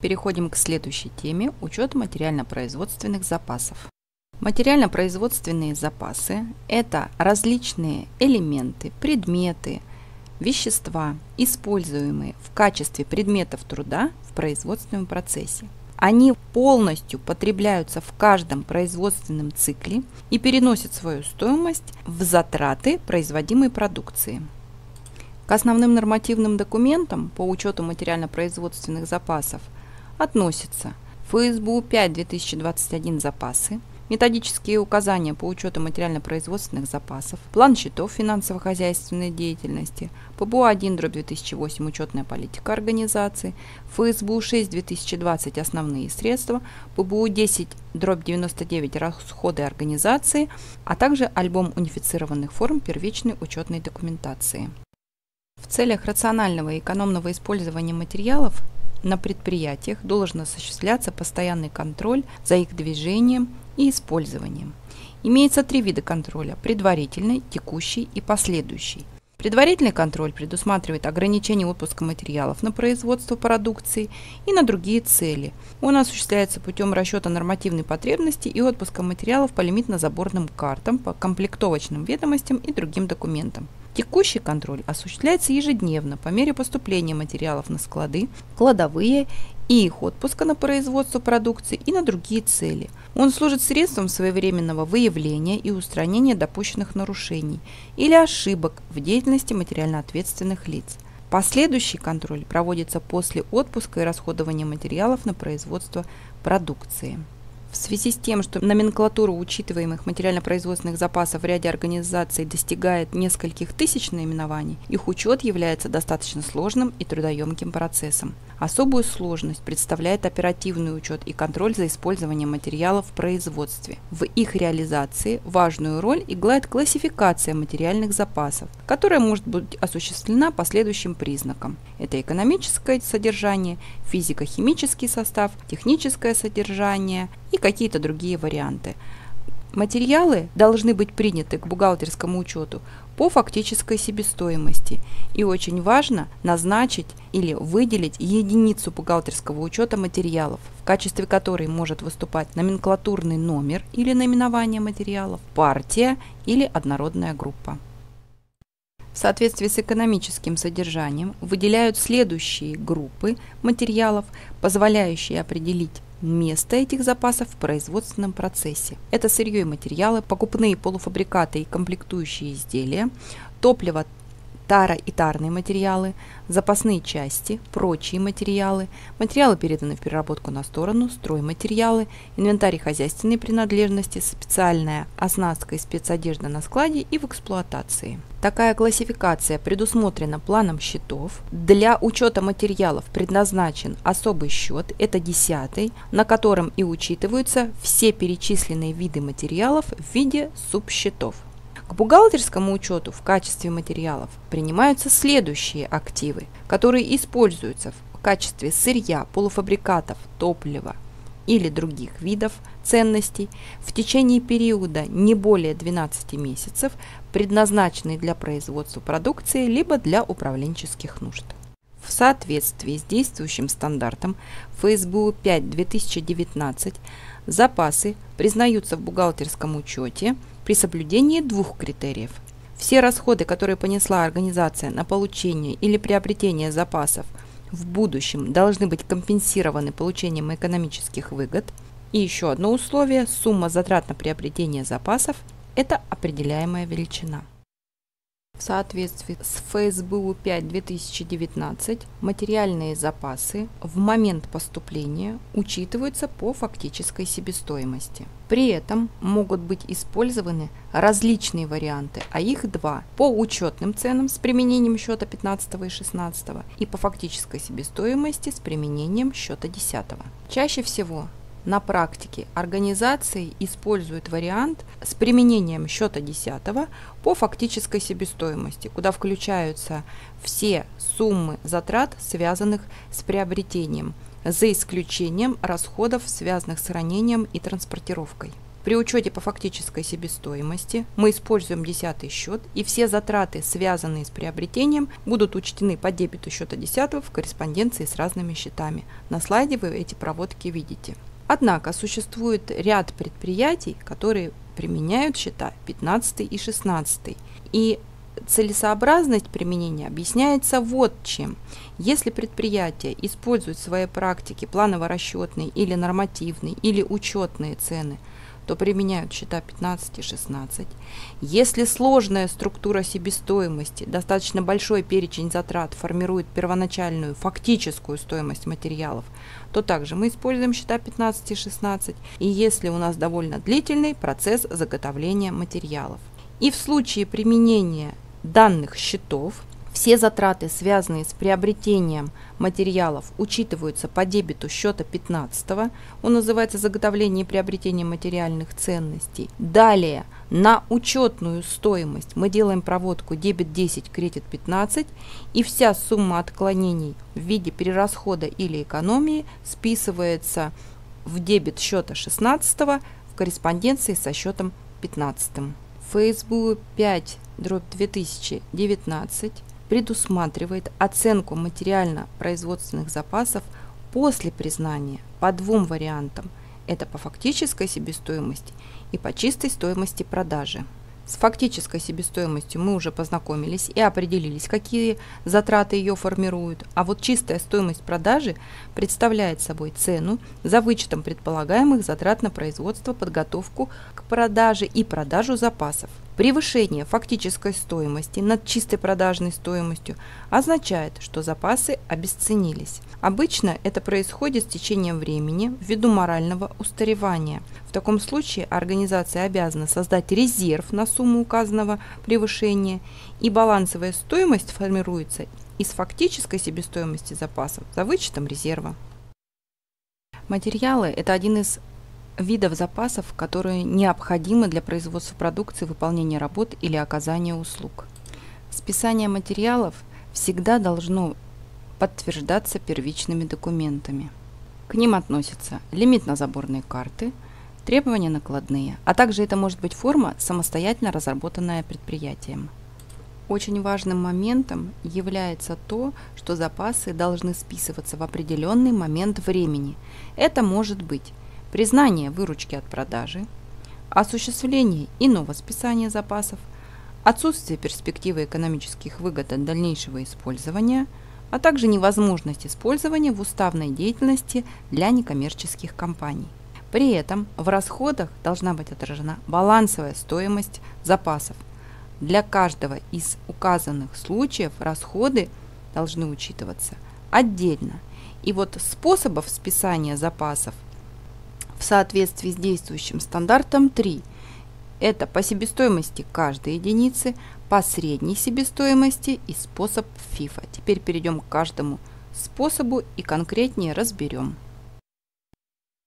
Переходим к следующей теме – учет материально-производственных запасов. Материально-производственные запасы – это различные элементы, предметы, вещества, используемые в качестве предметов труда в производственном процессе. Они полностью потребляются в каждом производственном цикле и переносят свою стоимость в затраты производимой продукции. К основным нормативным документам по учету материально-производственных запасов – относятся ФСБУ 5 2021 запасы, методические указания по учету материально-производственных запасов, план счетов финансово-хозяйственной деятельности, ПБУ-1 дробь 2008 учетная политика организации, ФСБУ 6 2020 основные средства, ПБУ-10 дробь 99 расходы организации, а также альбом унифицированных форм первичной учетной документации. В целях рационального и экономного использования материалов на предприятиях должен осуществляться постоянный контроль за их движением и использованием. Имеется три вида контроля – предварительный, текущий и последующий. Предварительный контроль предусматривает ограничение отпуска материалов на производство продукции и на другие цели. Он осуществляется путем расчета нормативной потребности и отпуска материалов по лимитно-заборным картам, по комплектовочным ведомостям и другим документам. Текущий контроль осуществляется ежедневно по мере поступления материалов на склады, кладовые и их отпуска на производство продукции и на другие цели. Он служит средством своевременного выявления и устранения допущенных нарушений или ошибок в деятельности материально ответственных лиц. Последующий контроль проводится после отпуска и расходования материалов на производство продукции. В связи с тем, что номенклатура учитываемых материально-производственных запасов в ряде организаций достигает нескольких тысяч наименований, их учет является достаточно сложным и трудоемким процессом. Особую сложность представляет оперативный учет и контроль за использованием материалов в производстве. В их реализации важную роль играет классификация материальных запасов, которая может быть осуществлена по следующим признакам. Это экономическое содержание, физико-химический состав, техническое содержание и какие-то другие варианты. Материалы должны быть приняты к бухгалтерскому учету по фактической себестоимости. И очень важно назначить или выделить единицу бухгалтерского учета материалов, в качестве которой может выступать номенклатурный номер или наименование материалов, партия или однородная группа. В соответствии с экономическим содержанием выделяют следующие группы материалов, позволяющие определить место этих запасов в производственном процессе. Это сырье и материалы, покупные полуфабрикаты и комплектующие изделия, топливо, тара и тарные материалы, запасные части, прочие материалы, материалы переданы в переработку на сторону, стройматериалы, инвентарь хозяйственной принадлежности, специальная оснастка и спецодежда на складе и в эксплуатации. Такая классификация предусмотрена планом счетов. Для учета материалов предназначен особый счет, это десятый, на котором и учитываются все перечисленные виды материалов в виде субсчетов. К бухгалтерскому учету в качестве материалов принимаются следующие активы, которые используются в качестве сырья, полуфабрикатов, топлива или других видов ценностей в течение периода не более 12 месяцев, предназначенные для производства продукции либо для управленческих нужд. В соответствии с действующим стандартом ФСБУ 5-2019 запасы признаются в бухгалтерском учете – при соблюдении двух критериев. Все расходы, которые понесла организация на получение или приобретение запасов в будущем должны быть компенсированы получением экономических выгод. И еще одно условие – сумма затрат на приобретение запасов – это определяемая величина. В соответствии с ФСБУ 5-2019 материальные запасы в момент поступления учитываются по фактической себестоимости. При этом могут быть использованы различные варианты, а их два – по учетным ценам с применением счета 15 и 16 и по фактической себестоимости с применением счета 10. Чаще всего на практике организации используют вариант с применением счета 10 по фактической себестоимости, куда включаются все суммы затрат, связанных с приобретением, за исключением расходов, связанных с хранением и транспортировкой. При учете по фактической себестоимости мы используем десятый счет, и все затраты, связанные с приобретением, будут учтены по дебету счета 10 в корреспонденции с разными счетами. На слайде вы эти проводки видите. Однако существует ряд предприятий, которые применяют счета 15 и 16. И целесообразность применения объясняется вот чем. Если предприятие использует в своей практике планово-расчетные или нормативные или учетные цены, то применяют счета 15 и 16. Если сложная структура себестоимости, достаточно большой перечень затрат формирует первоначальную фактическую стоимость материалов, то также мы используем счета 15 и 16. И если у нас довольно длительный процесс заготовления материалов. И в случае применения данных счетов все затраты, связанные с приобретением материалов, учитываются по дебету счета 15. Он называется заготовление и приобретение материальных ценностей. Далее на учетную стоимость мы делаем проводку дебет 10, кредит 15 и вся сумма отклонений в виде перерасхода или экономии списывается в дебет счета 16 в корреспонденции со счетом 15. ФСБУ 5 дробь 2019 предусматривает оценку материально-производственных запасов после признания по двум вариантам. Это по фактической себестоимости и по чистой стоимости продажи. С фактической себестоимостью мы уже познакомились и определились, какие затраты ее формируют, а вот чистая стоимость продажи представляет собой цену за вычетом предполагаемых затрат на производство, подготовку к продаже и продажу запасов. Превышение фактической стоимости над чистой продажной стоимостью означает, что запасы обесценились. Обычно это происходит с течением времени ввиду морального устаревания. В таком случае организация обязана создать резерв на сумму указанного превышения, и балансовая стоимость формируется из фактической себестоимости запасов за вычетом резерва. Материалы – это один из видов запасов, которые необходимы для производства продукции, выполнения работ или оказания услуг. Списание материалов всегда должно подтверждаться первичными документами. К ним относятся лимит на заборные карты, требования накладные, а также это может быть форма, самостоятельно разработанная предприятием. Очень важным моментом является то, что запасы должны списываться в определенный момент времени. Это может быть признание выручки от продажи, осуществление иного списания запасов, отсутствие перспективы экономических выгод от дальнейшего использования, а также невозможность использования в уставной деятельности для некоммерческих компаний. При этом в расходах должна быть отражена балансовая стоимость запасов. Для каждого из указанных случаев расходы должны учитываться отдельно. И вот способов списания запасов – в соответствии с действующим стандартом 3. Это по себестоимости каждой единицы, по средней себестоимости и способ ФИФА. Теперь перейдем к каждому способу и конкретнее разберем.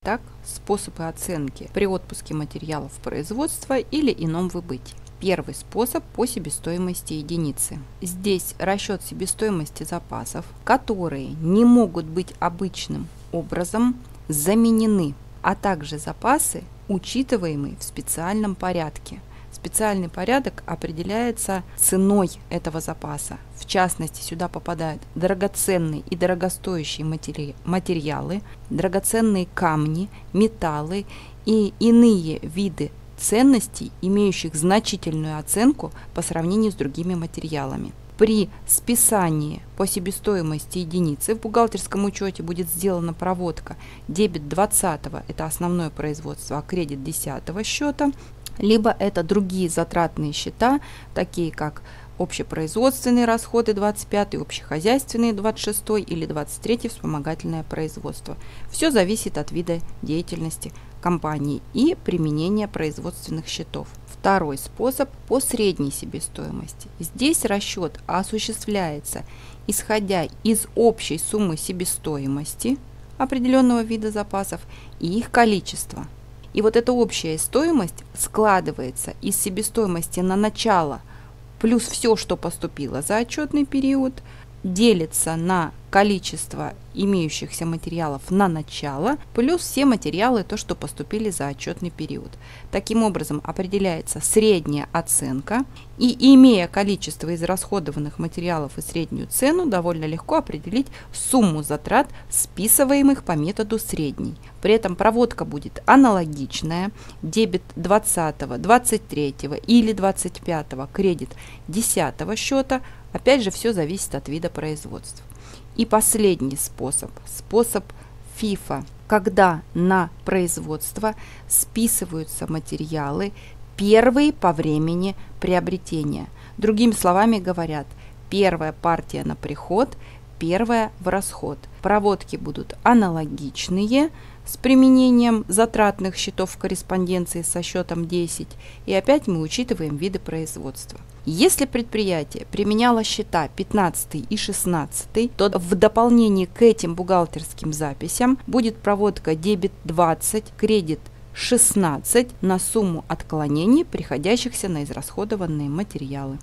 Так, способы оценки при отпуске материалов производства или ином выбытии. Первый способ по себестоимости единицы. Здесь расчет себестоимости запасов, которые не могут быть обычным образом заменены а также запасы, учитываемые в специальном порядке. Специальный порядок определяется ценой этого запаса. В частности, сюда попадают драгоценные и дорогостоящие матери материалы, драгоценные камни, металлы и иные виды ценностей, имеющих значительную оценку по сравнению с другими материалами. При списании по себестоимости единицы в бухгалтерском учете будет сделана проводка дебет 20 это основное производство, а кредит 10 счета, либо это другие затратные счета, такие как общепроизводственные расходы 25, общехозяйственные 26 или 23 вспомогательное производство. Все зависит от вида деятельности компании и применения производственных счетов. Второй способ по средней себестоимости. Здесь расчет осуществляется исходя из общей суммы себестоимости определенного вида запасов и их количества. И вот эта общая стоимость складывается из себестоимости на начало плюс все, что поступило за отчетный период, делится на количество имеющихся материалов на начало, плюс все материалы, то, что поступили за отчетный период. Таким образом определяется средняя оценка, и имея количество израсходованных материалов и среднюю цену, довольно легко определить сумму затрат, списываемых по методу средний. При этом проводка будет аналогичная, дебет 20, 23 или 25, кредит 10 счета, опять же все зависит от вида производства. И последний способ, способ FIFA, когда на производство списываются материалы, первые по времени приобретения. Другими словами говорят, первая партия на приход, первая в расход. Проводки будут аналогичные, с применением затратных счетов в корреспонденции со счетом 10. И опять мы учитываем виды производства. Если предприятие применяло счета 15 и 16, то в дополнение к этим бухгалтерским записям будет проводка дебет 20, кредит 16 на сумму отклонений, приходящихся на израсходованные материалы.